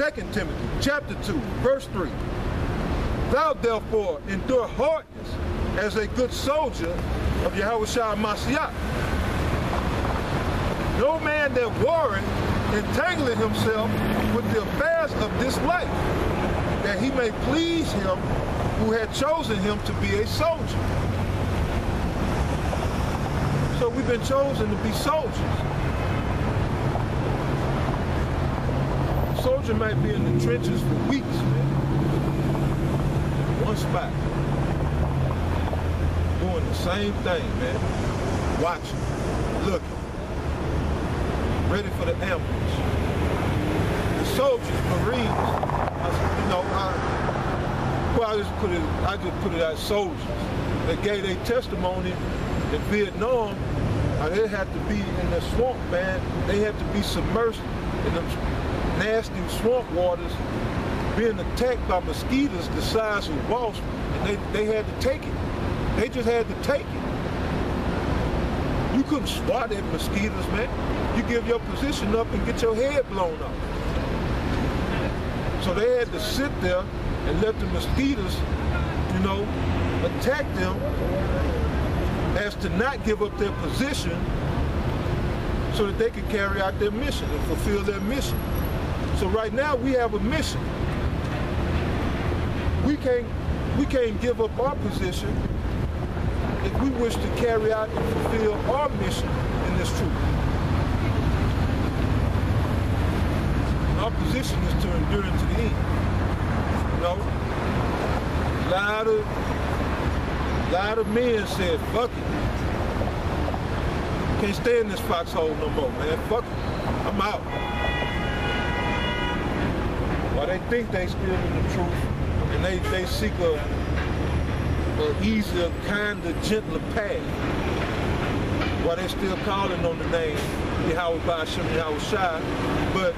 2 Timothy chapter 2, verse 3. Thou therefore endure hardness as a good soldier of Yahushua Mashiach. No man that warreth entangling himself with the affairs of this life, that he may please him who had chosen him to be a soldier. So we've been chosen to be soldiers. Soldier might be in the trenches for weeks, man. One spot. Doing the same thing, man. Watching, looking ready for the ambush. The soldiers, Marines, I, you know, I, well, I just put it, I just put it as soldiers. They gave their testimony in Vietnam. They had to be in the swamp, man. They had to be submerged in the nasty swamp waters, being attacked by mosquitoes the size of wasps, and they, they had to take it. They just had to take it. You couldn't swat at mosquitoes, man. You give your position up and get your head blown off. So they had to sit there and let the mosquitoes, you know, attack them as to not give up their position so that they could carry out their mission and fulfill their mission. So right now we have a mission. We can't we can't give up our position if we wish to carry out and fulfill our mission in this truth. Our position is to endure to the end. You know? A lot of, lot of men said, fuck it. Can't stay in this foxhole no more, man. Fuck it. I'm out. While they think they still in the truth, and they, they seek a, a easier, kinder, gentler path, while they still calling on the name Yahawah Ba'Shem Yahawashi, but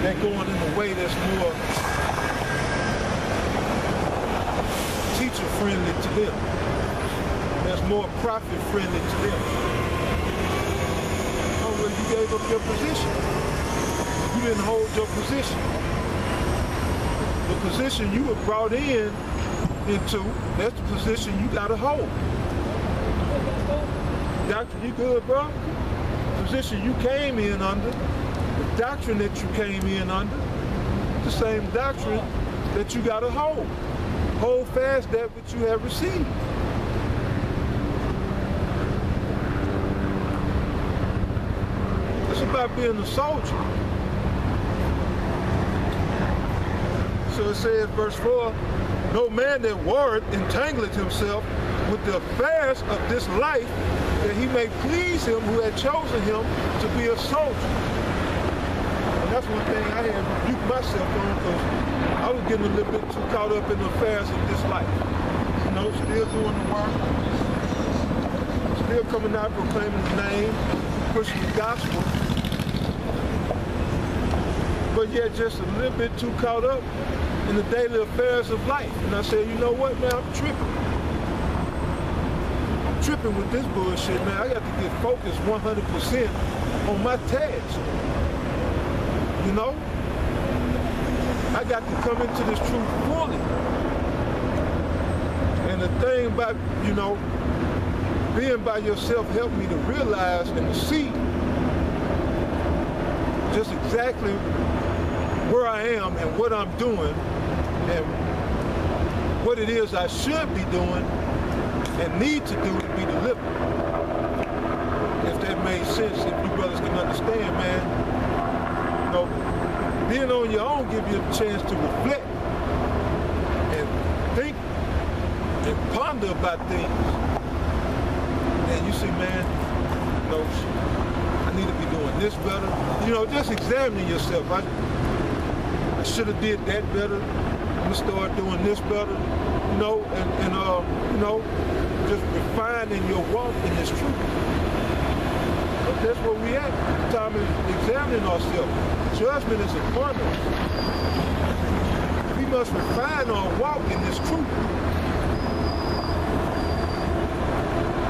they're going in a way that's more teacher friendly to them. That's more profit friendly to them. Oh, well, you gave up your position. Didn't hold your position. The position you were brought in into, that's the position you gotta hold. Doctor, you good, bro? Position you came in under, the doctrine that you came in under, the same doctrine that you got to hold. Hold fast that which you have received. It's about being a soldier. So it says, verse 4, No man that warreth entangleth himself with the affairs of this life, that he may please him who had chosen him to be a soldier. And that's one thing I had rebuked myself on because I was getting a little bit too caught up in the affairs of this life. You know, still doing the work, still coming out proclaiming his name, pushing the gospel. But yet just a little bit too caught up in the daily affairs of life. And I said, you know what, man, I'm tripping. I'm tripping with this bullshit, man. I got to get focused 100% on my task. You know? I got to come into this truth fully. And the thing about, you know, being by yourself helped me to realize and to see just exactly where I am and what I'm doing and what it is I should be doing and need to do to be delivered. If that made sense, if you brothers can understand, man, you know, being on your own give you a chance to reflect and think and ponder about things. And you see, man, you know, I need to be doing this better. You know, just examining yourself. I, I should have did that better. I'm gonna start doing this better. You know, and, and uh, you know, just refining your walk in this truth. But that's where we at. Time is examining ourselves. Judgment is us. We must refine our walk in this truth.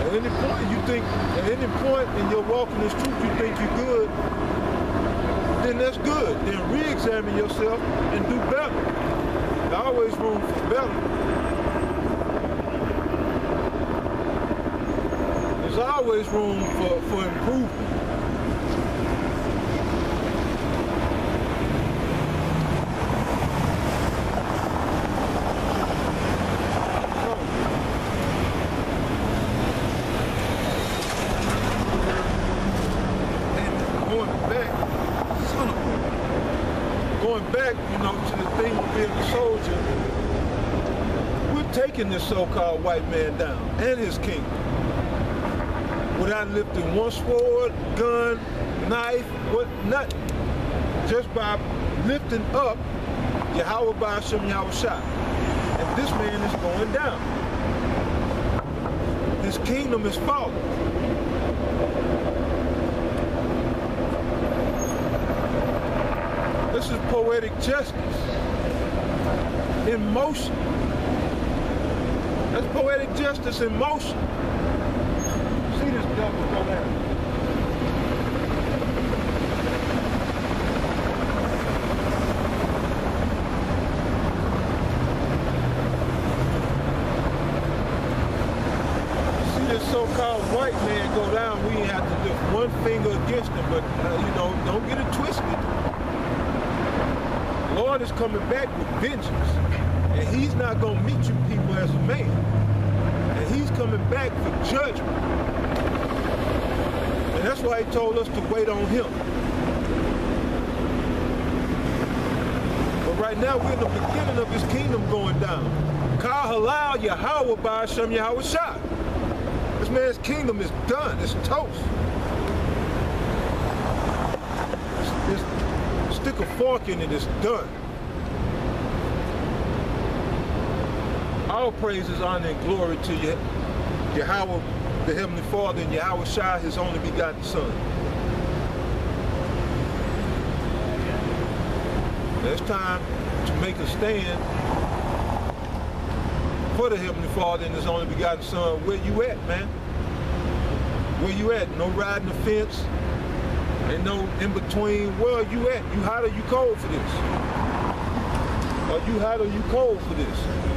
At any point you think, at any point in your walk in this truth, you think you're good, then that's good. Then re-examine yourself and do better. There's always room for better. There's always room for, for improvement. This so-called white man down and his kingdom without lifting one sword, gun, knife, what nothing. Just by lifting up Yahawah Ba'ashem Shah. And this man is going down. His kingdom is falling. This is poetic justice in motion. That's poetic justice in motion. See this devil so-called white man go down, we have to do one finger against him, but uh, you know, don't get it twisted. The Lord is coming back with vengeance. And he's not going to meet you people as a man. And he's coming back for judgment. And that's why he told us to wait on him. But right now, we're in the beginning of his kingdom going down. Ka halal Yahawah Ba'ashem Yahawashi. This man's kingdom is done. It's toast. Stick a fork in it, it's done. All praises, honor, and glory to you, Yahawah, the Heavenly Father, and Yahawashi, His only begotten Son. it's time to make a stand for the Heavenly Father and His only begotten Son. Where you at, man? Where you at? No riding the fence. Ain't no in between. Where you at? You hot or you cold for this? Are you hot or you cold for this?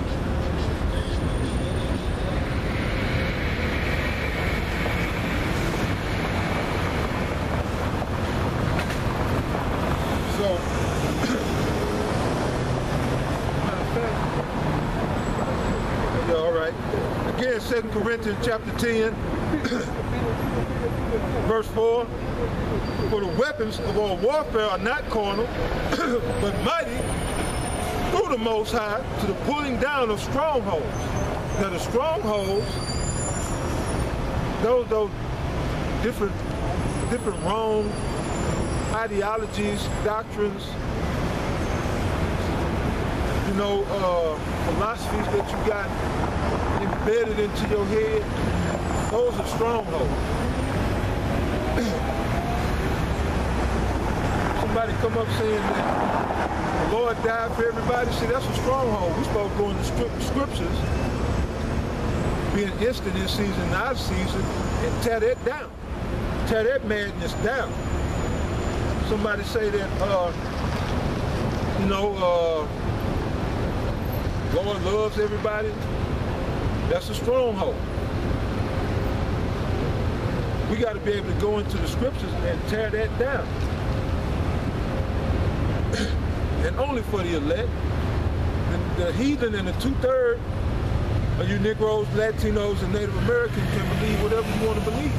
Again, 2 Corinthians chapter 10, verse 4. For the weapons of our warfare are not carnal, but mighty through the Most High to the pulling down of strongholds. Now the strongholds, those, those different, different wrong ideologies, doctrines, you know, uh, philosophies that you got embedded into your head, those are strongholds. Somebody come up saying that the Lord died for everybody. See, that's a stronghold. We're supposed to go in the scriptures, being instant in season, of season, and tear that down. Tear that madness down. Somebody say that, uh, you know, uh, Lord loves everybody. That's a stronghold. We got to be able to go into the scriptures and tear that down. and only for the elect. The, the heathen and the two-thirds of you Negroes, Latinos, and Native Americans can believe whatever you want to believe.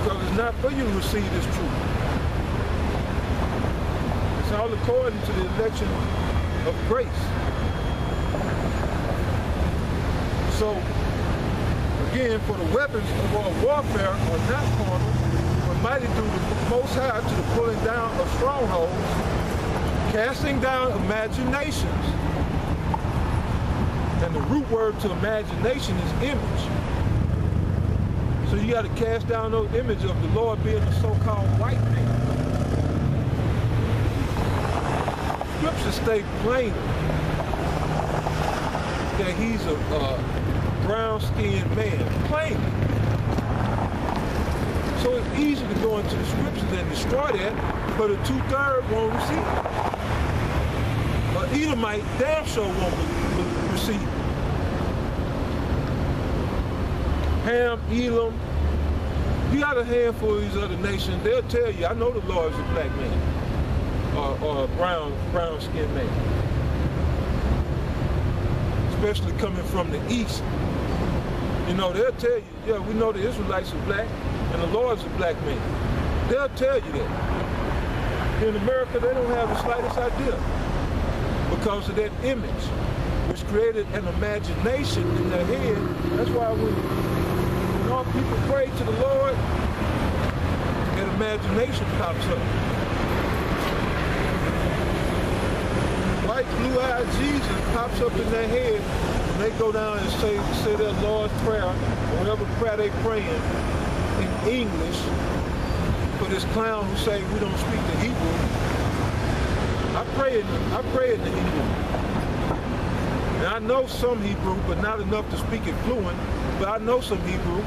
Because it's not for you to receive this truth. It's all according to the election of grace. So, again, for the weapons of our warfare are not carnal, but mighty through the Most High to the pulling down of strongholds, casting down imaginations. And the root word to imagination is image. So you got to cast down those image of the Lord being a so-called white man. Scripture state plainly that he's a, uh, brown-skinned man, plainly. So it's easy to go into the scriptures and destroy that, but a two-third won't receive it. But Edomite damn sure won't receive it. Ham, Elam, you got a handful of these other nations, they'll tell you, I know the Lord is a black man or, or a brown, brown skinned man. Especially coming from the east. You know, they'll tell you, yeah, we know the Israelites are black and the Lord's a black man. They'll tell you that. In America, they don't have the slightest idea because of that image, which created an imagination in their head. That's why when all people pray to the Lord, and imagination pops up. White, blue-eyed Jesus pops up in their head and they go down and say, say their Lord's Prayer, or whatever prayer they praying in English, for this clown who say we don't speak the Hebrew. I pray in, I pray in the Hebrew. And I know some Hebrew, but not enough to speak it fluent but I know some Hebrew.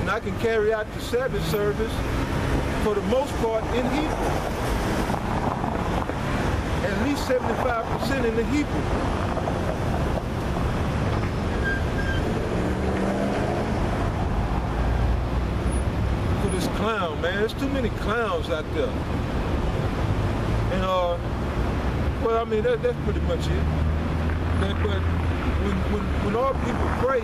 And I can carry out the Sabbath service for the most part in Hebrew. At least 75% in the Hebrew. For this clown, man. There's too many clowns out there. And, uh, well, I mean, that, that's pretty much it. But, when, when, when all people pray,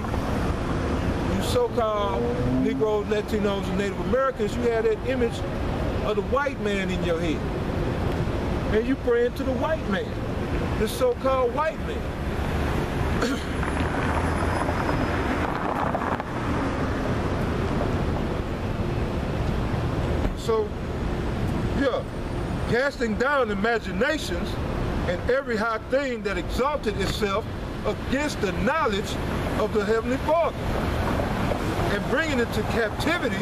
you so-called Negroes, Latinos, and Native Americans, you have that image of the white man in your head. And you praying to the white man, the so-called white man. so, yeah, casting down imaginations and every high thing that exalted itself against the knowledge of the Heavenly Father and bringing into captivity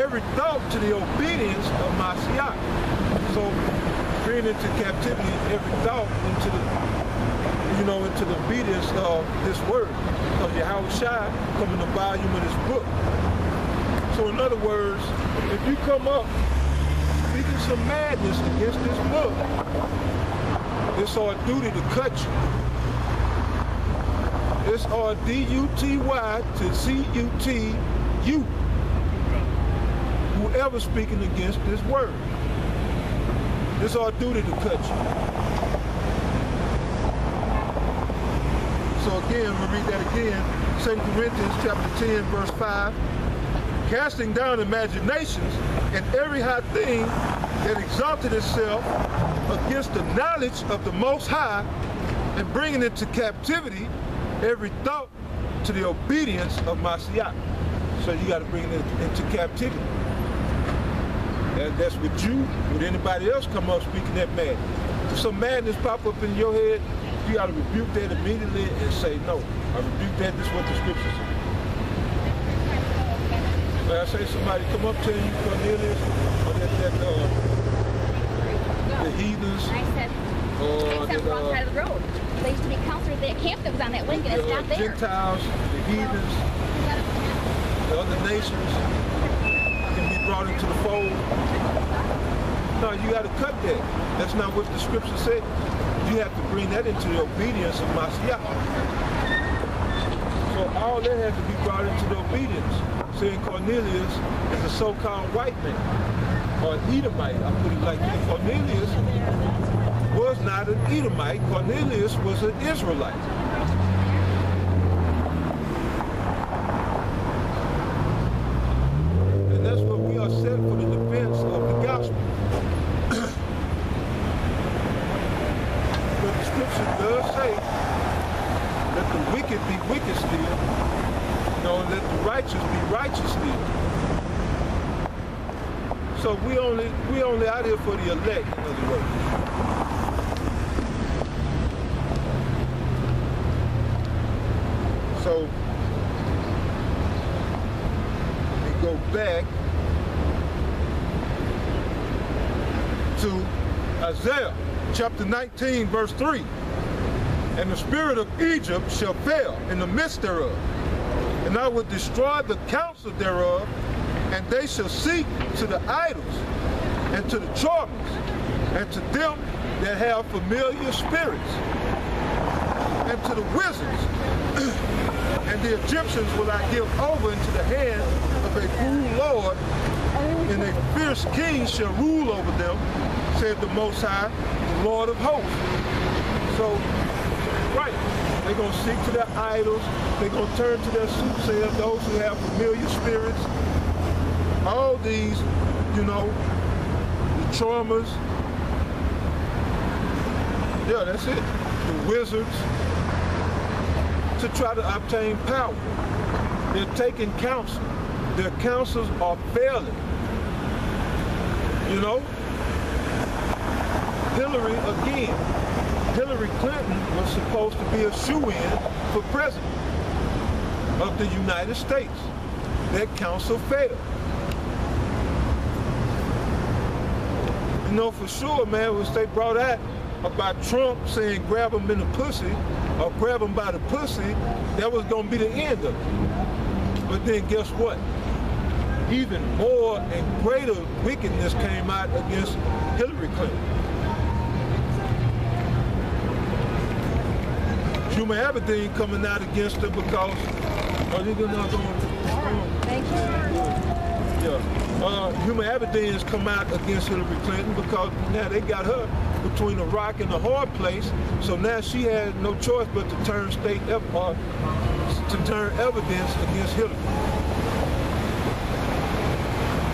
every thought to the obedience of Mashiach. So bringing into captivity every thought into the, you know, into the obedience of this word. Because Yahawashi come in the volume of this book. So in other words, if you come up speaking some madness against this book, it's our duty to cut you. It's our D-U-T-Y to C-U-T-U. Whoever speaking against this word. It's our duty to cut you. So again, we read that again. 2 Corinthians chapter 10, verse 5. Casting down imaginations and every high thing that exalted itself against the knowledge of the Most High and bringing it to captivity every thought to the obedience of Mashiach. So you got to bring it into captivity. And that's with you, with anybody else come up speaking that madness. If some madness pop up in your head, you got to rebuke that immediately and say, no, I rebuke that, this is what the scripture says. Like I say, somebody come up to you, Cornelius, or that, that uh, the heathens, I said, or the wrong side of the road. They used to be counselors at camp that was on that and it's uh, not there. Gentiles, the heathens, the other nations brought into the fold. No, you got to cut that. That's not what the scripture said. You have to bring that into the obedience of Mashiach. So all that has to be brought into the obedience. Saying Cornelius is a so-called white man, or an Edomite, I put it like that. Cornelius was not an Edomite. Cornelius was an Israelite. And that's what we are set for the defense of the gospel. but the scripture does say, let the wicked still, you know, let the righteous be righteous still. So we only we only out here for the elect, in other words. So we go back to Isaiah chapter 19 verse 3. And the spirit of Egypt shall fail in the midst thereof. And I will destroy the counsel thereof, And they shall seek to the idols and to the charmers and to them that have familiar spirits and to the wizards. and the Egyptians will I give over into the hand of a cruel Lord, and a fierce king shall rule over them, said the Most High, the Lord of hosts. So, they're going to seek to their idols, they're going to turn to their soothsayers, those who have familiar spirits, all these, you know, the charmers, yeah, that's it, the wizards, to try to obtain power. They're taking counsel. Their counsels are failing. You know? Hillary, again, Hillary Clinton was supposed to be a shoe-in for president of the United States. That counsel failed. You know, for sure, man, was they brought out about Trump saying grab him in the pussy or grab him by the pussy, that was going to be the end of it. But then guess what? Even more and greater wickedness came out against Hillary Clinton. Huma Abedin coming out against her because, oh, you're not going Thank you. Yeah. Uh, Huma Abedin has come out against Hillary Clinton because now they got her between a rock and a hard place. So now she had no choice but to turn state uh, to turn evidence against Hillary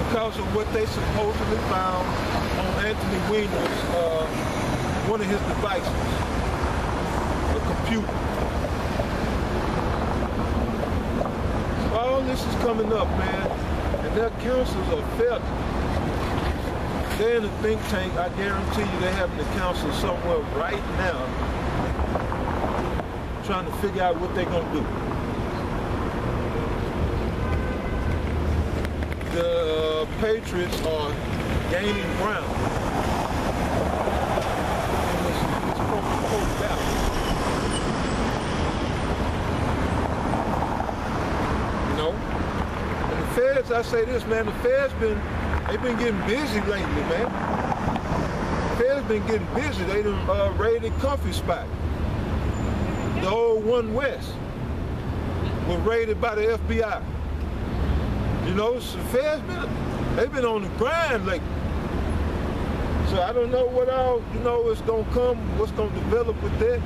because of what they supposedly found on Anthony Weiner's uh, one of his devices, a. All this is coming up, man, and their counsels are failing. They're in a think tank. I guarantee you they're having the council somewhere right now trying to figure out what they're going to do. The uh, Patriots are gaining ground. You know? And the feds, I say this, man, the feds been They've been getting busy lately, man. Feds been getting busy. They done uh, raided Comfy Spot. The old One West was raided by the FBI. You know, so feds been, they've been on the grind lately. So I don't know what all, you know, is gonna come, what's gonna develop with that.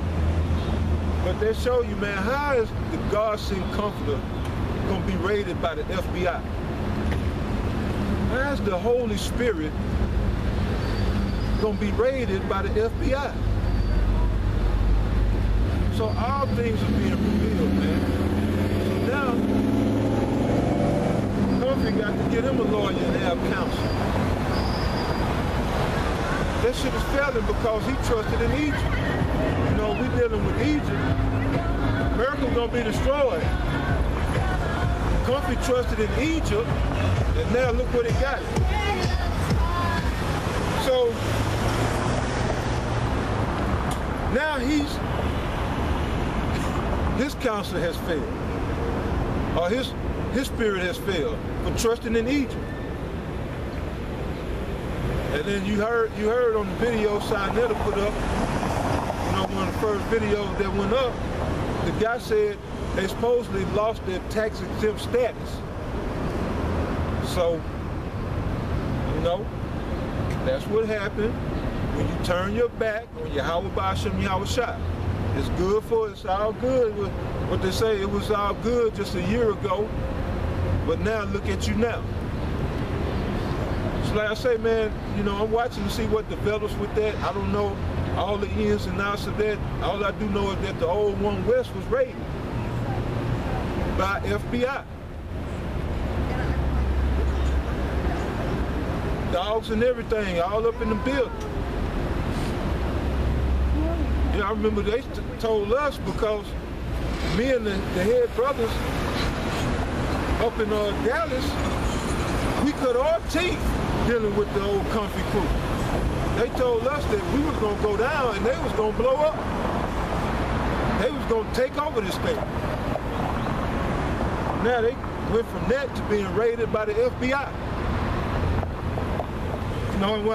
But they show you, man, how is the sent comforter gonna be raided by the FBI? How's the Holy Spirit gonna be raided by the FBI? So all things are being revealed, man. So now, Humphrey got to get him a lawyer and have counsel. That shit is failing because he trusted in Egypt. You know, we dealing with Egypt. America's gonna be destroyed. Comfy trusted in Egypt, and now look what he got. So now he's his counsel has failed, or his his spirit has failed for trusting in Egypt. And then you heard you heard on the video Sinetta put up, you know, one of the first videos that went up, the guy said they supposedly lost their tax exempt status. So, you know, that's what happened when you turn your back on Yahawah Basham Yahawashi. It's good for it's all good. What they say, it was all good just a year ago, but now look at you now. So like I say, man, you know, I'm watching to see what develops with that. I don't know all the ins and outs of that. All I do know is that the old One West was raided by FBI. Dogs and everything, all up in the building. Yeah, I remember they told us because me and the, the head brothers up in uh, Dallas, we cut our teeth dealing with the old comfy crew. They told us that we was gonna go down and they was gonna blow up. They was gonna take over this thing. Now they went from that to being raided by the FBI. You know, and I